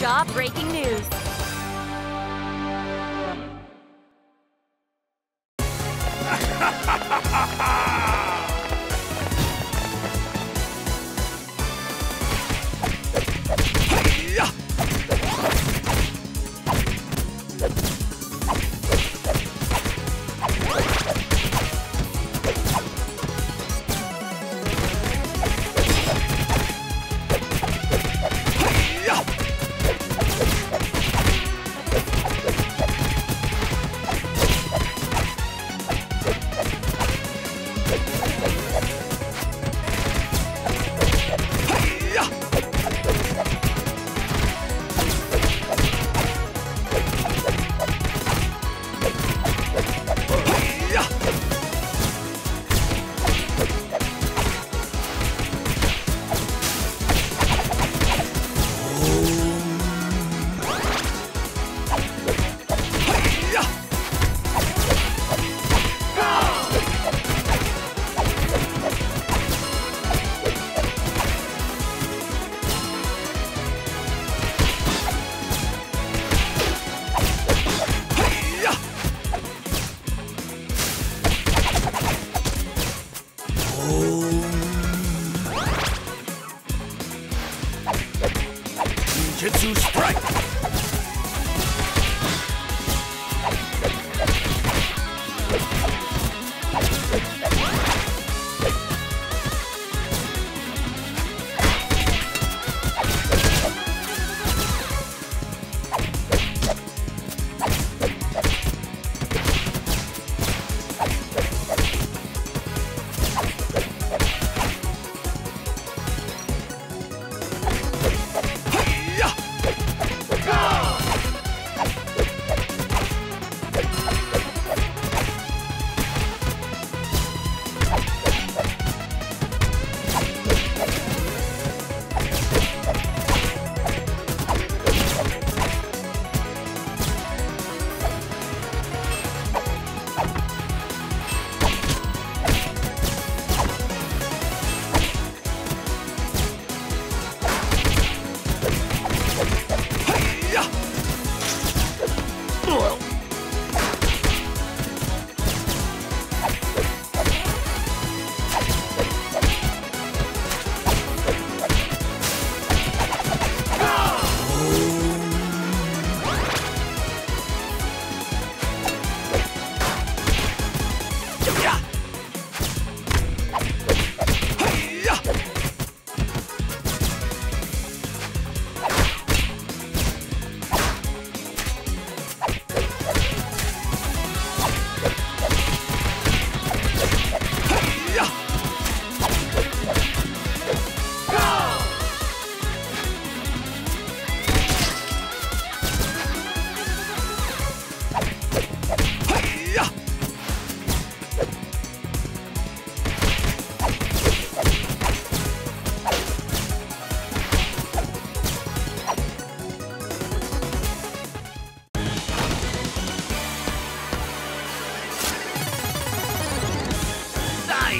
jaw-breaking news. Ninjutsu Strike! Whoa!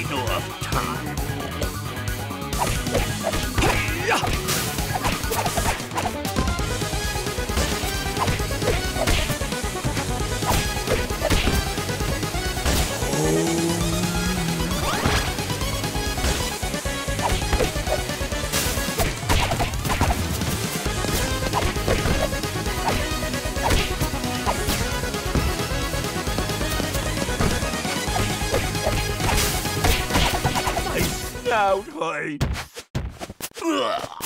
Dino of time! My Ugh.